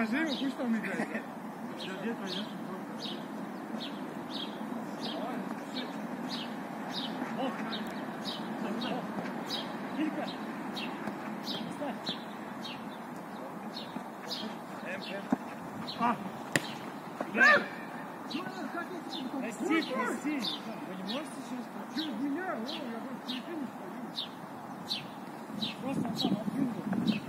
Эй, скажи ему, пусть там играет. Прости, прости. Вы не можете сейчас? Чё, меня? О, я просто не помню, Просто он сам открыл.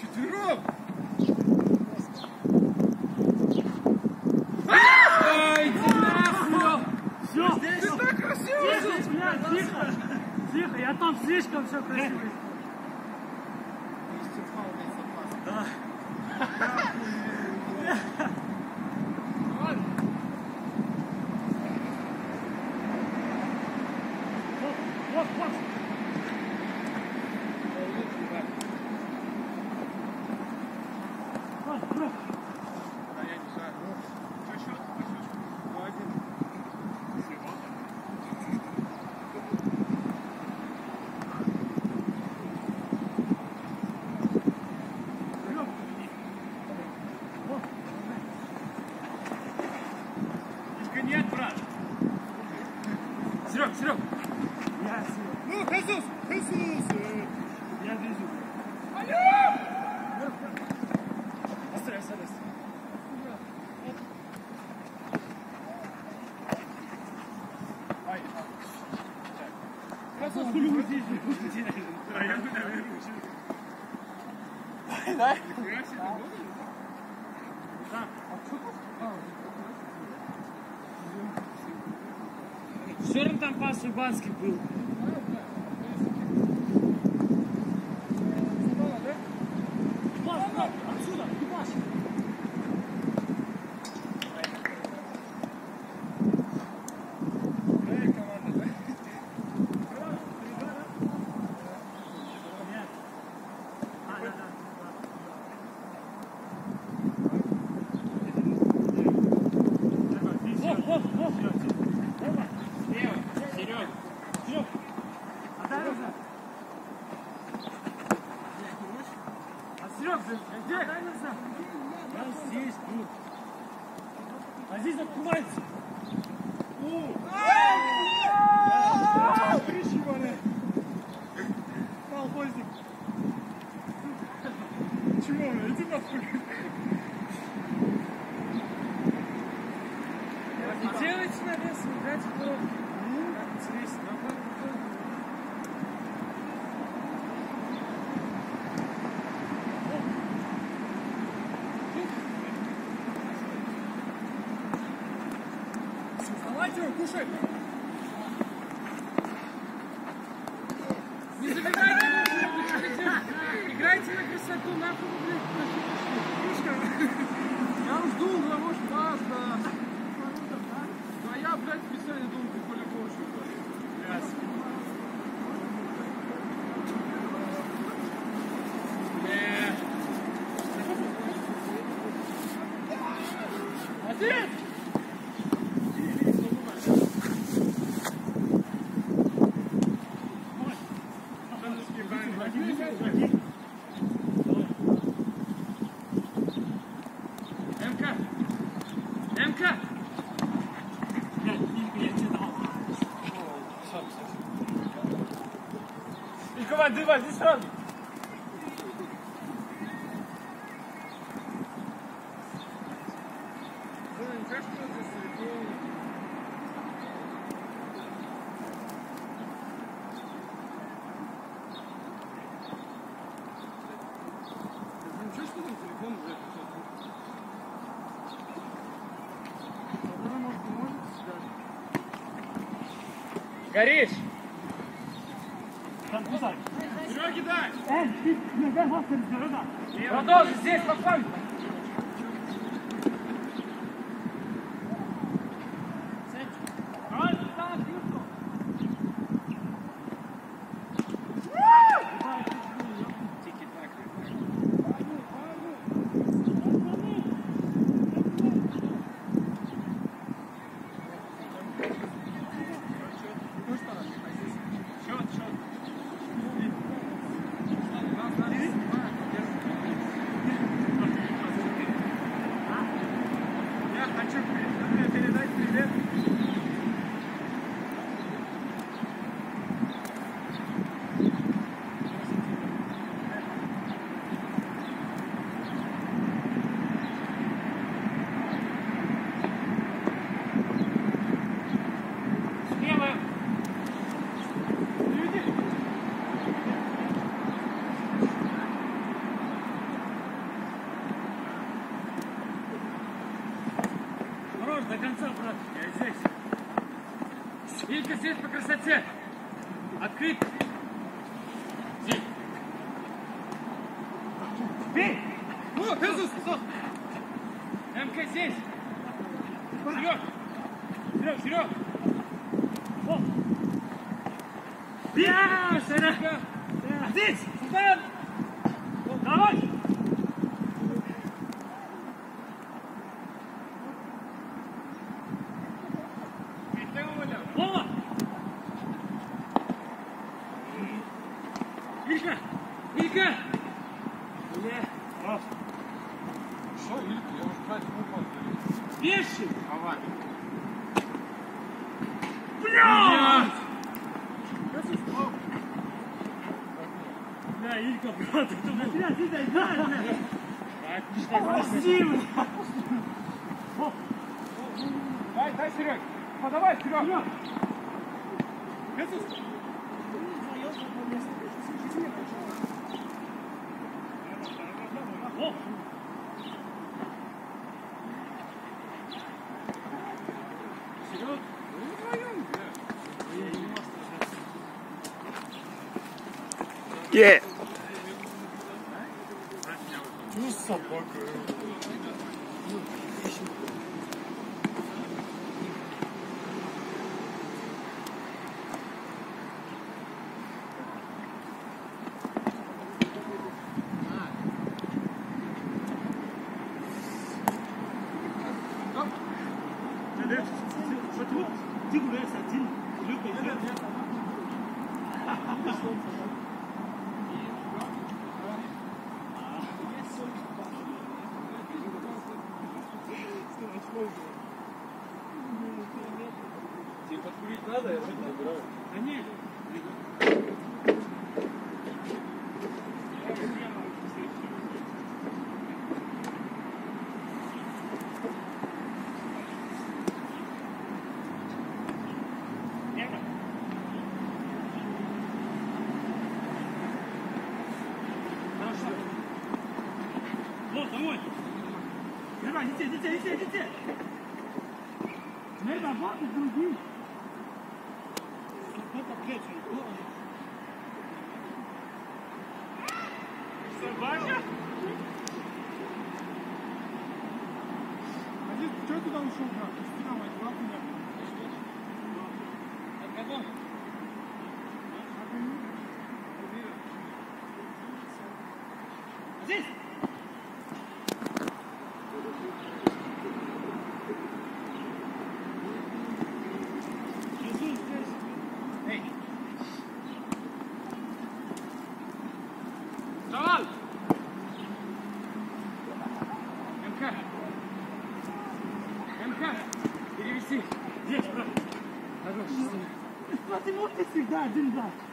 Четвером! Все, Ты так красиво! тихо, тихо. Тихо, я там слишком все красиво. Вот, вот. Вот, вот. А я не знаю. Чё счет? Ну, один. Только нет, брат. Серег, Серег! Я сил. Ну, Хесус! Хесус! э, Я вижу. Постой, садись. Хесус, хули вы здесь? А я куда вернусь? Да? Нихуя себе, ты был? Да. Все там пас Ибанский был. Пас, брат, отсюда, ебашь. Эй, команда, да? Нет. А, да, да. Вот, вот, вот. Опа. Слева, Серег! Всё. Отдай назад. А Серег, где? Отдай назад. Я здесь, тут. А здесь открывается. Прищипаны! Колхозник! Чего, бля, иди нахуй! Не делайте навес, играйте плохо. Так интересно. Кушай! Не забивайте, играйте на красоту, нахуй, блядь, Я жду, потому что вас, да. Да? Я, блядь, специально думал, Валь, здесь сразу. Горишь! Там кусай. Сереги дай! Эй, ты, наверное, здесь, подставь! Ja, schneller! Sitz! Verdammt! Yeah. Пить надо, я жить набираю. Да нет. Хорошо. Вот, давай. Давай, иди, иди, иди. Gartenblatt.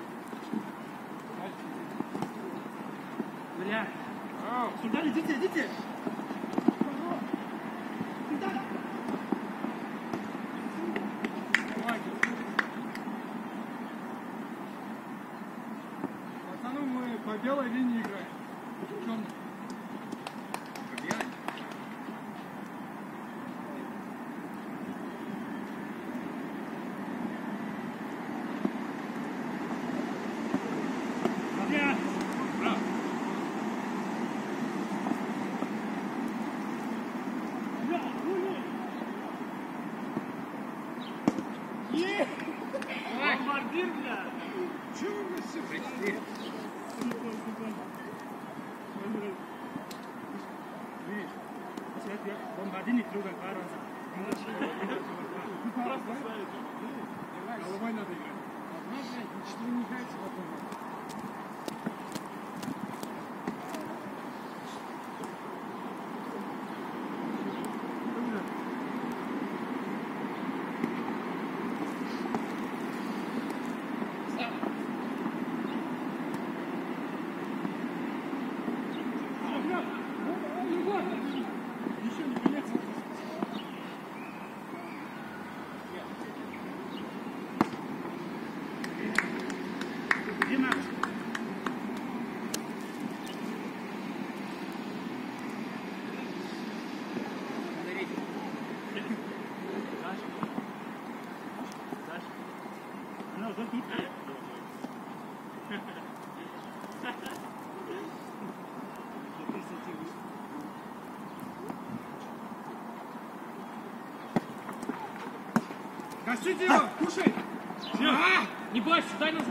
Простите его! А, кушай! А, не бойся, дай нам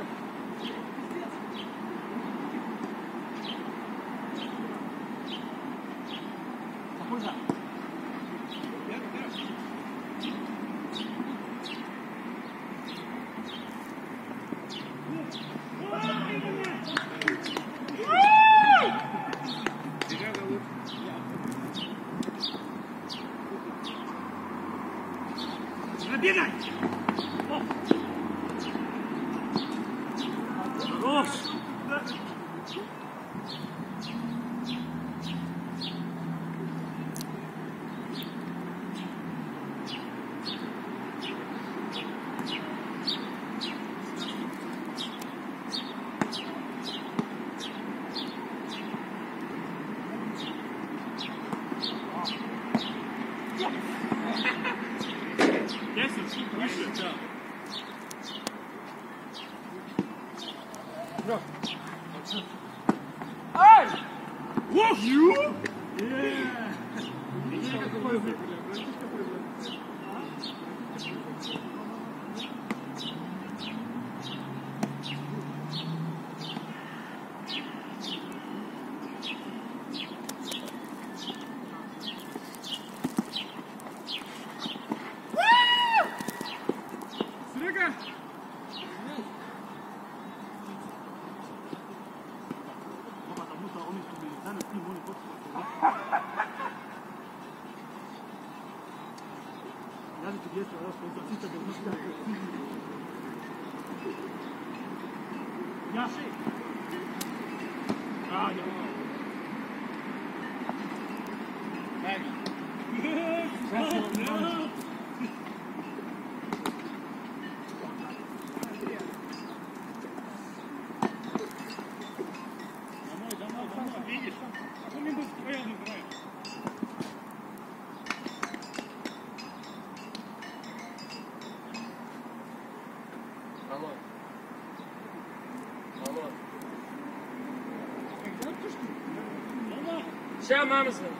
Yeah, mama's there.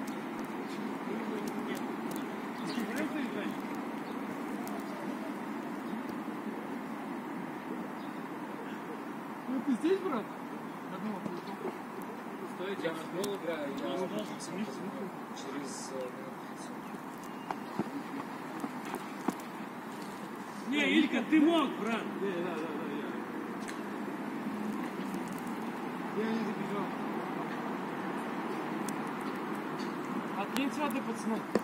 Брат, да, да, да, я. Я не добежал. Отнять воды, пацаны.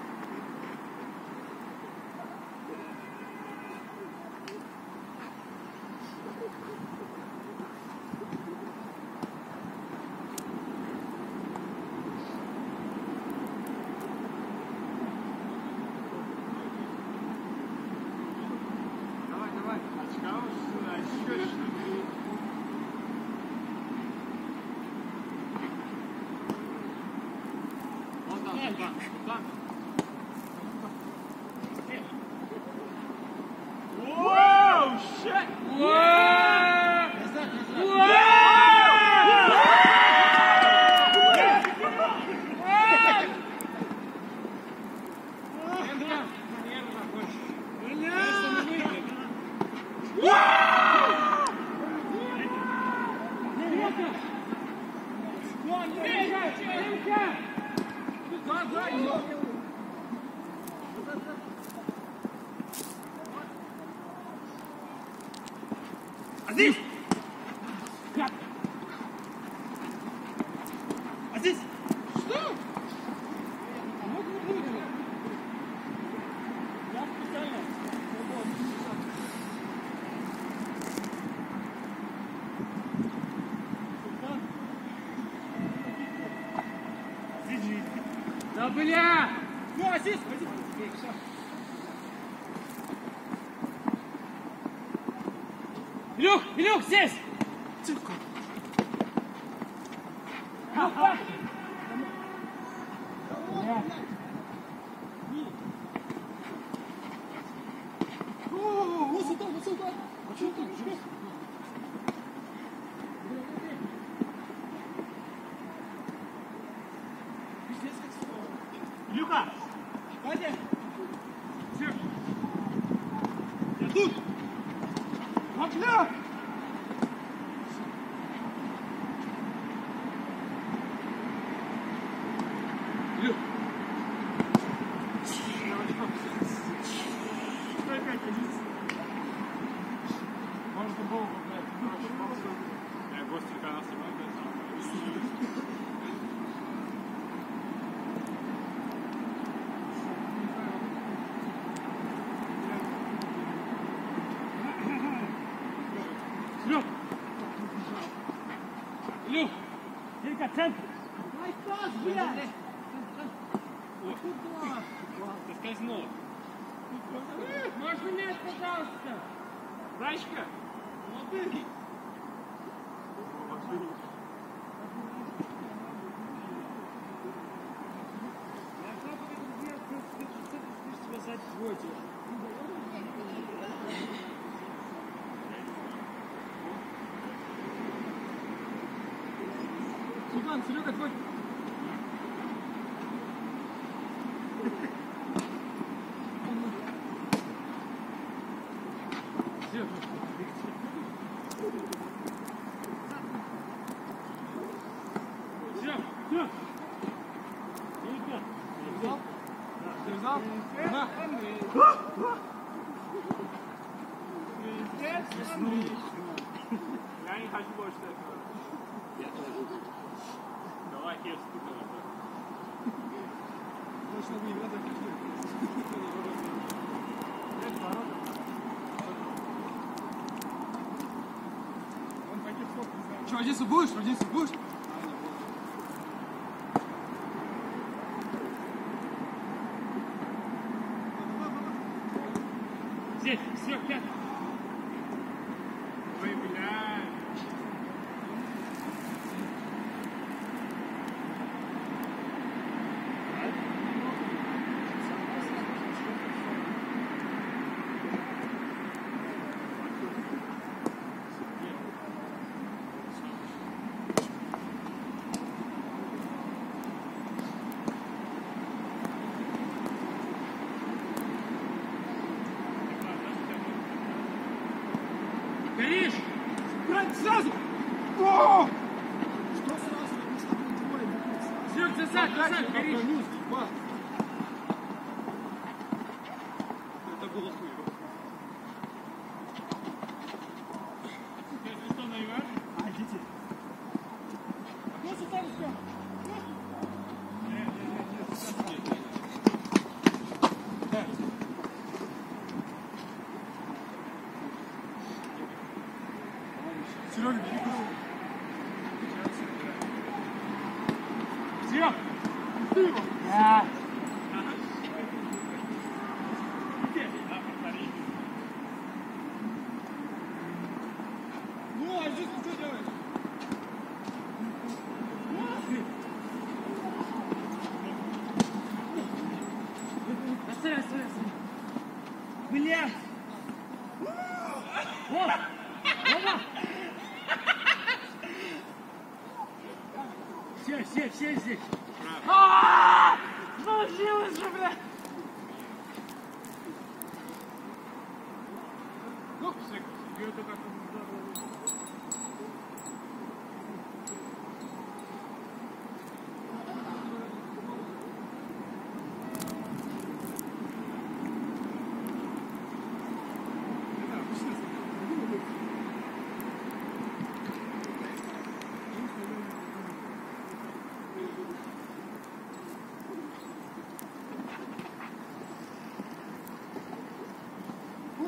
Соскользнула. Можешь менять, пожалуйста? Рачка! Молодые! Султан, Серега, твой... Серега. Все, все! Ирка! Связал? На. Я не хочу больше этого. Я тоже. Киев, скупим. Точно вы Одессу будешь? Одессу будешь? Здесь, все, пять. Ой, блядь. Горишь! Брать сразу! О! Серег, назад, назад, горишь! Это было хуево. Если что, наверх. А, идите. Ну, сюда, все. Серега, бери голову. Серег! Ты его. Ну, а здесь ты что делаешь? Все, все, все здесь. Получилось же, блядь! Ну, все, это как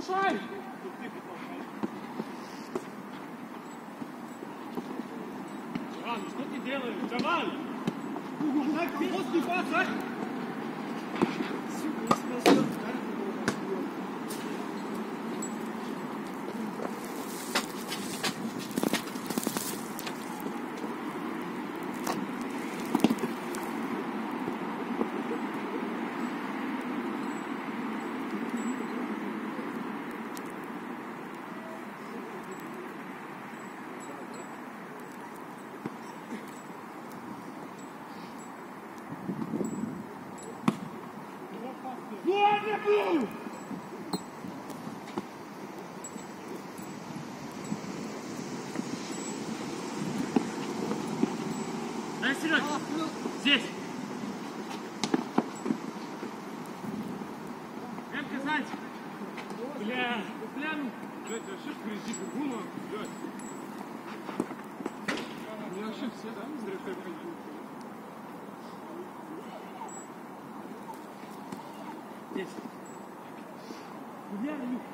Кушай! Джаван, что ты делаешь? Джаван! Дай, Серег! Здесь! Как сказать? Бля, бля, ну, Блядь, вообще впереди бегу, но, блядь. У меня вообще все, да, зря ходили? здесь. Бля, ну.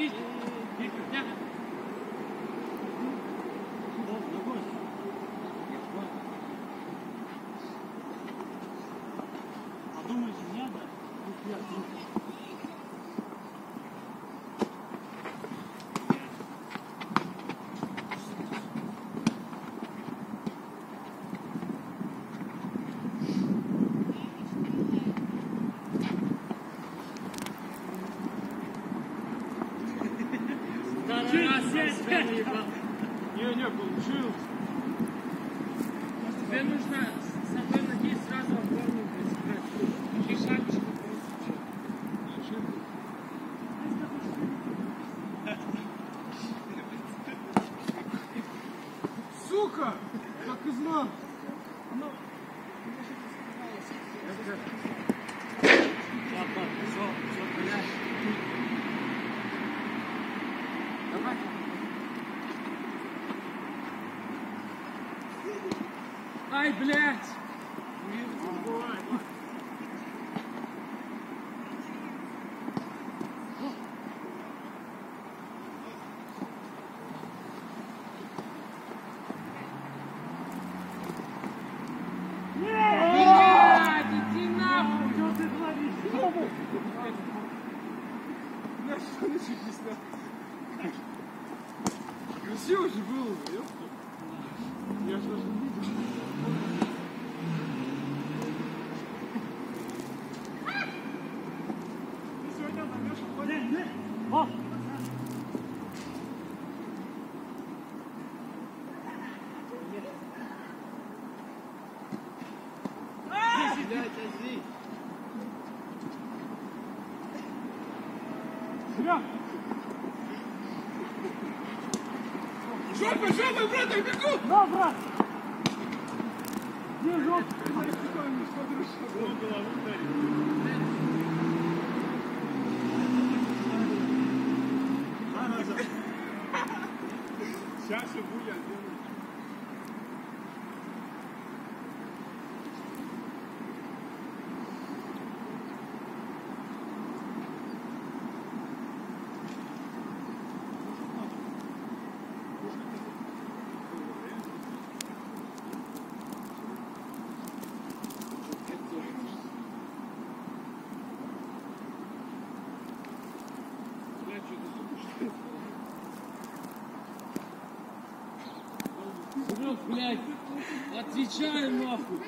Please. Сука! Так и знал. Давай. Ай! Блядь, Já se блядь. Отвечаю нахуй.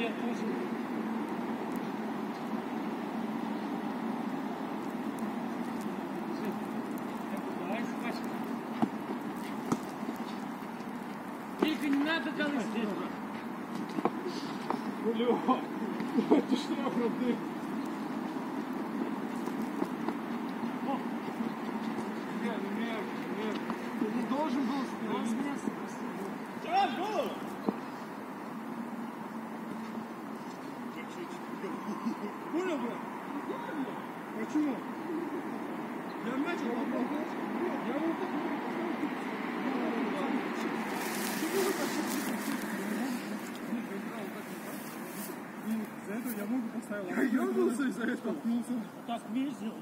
Я тоже. Только не надо голы. Лёха, это штраф, ты. tá com Müsli.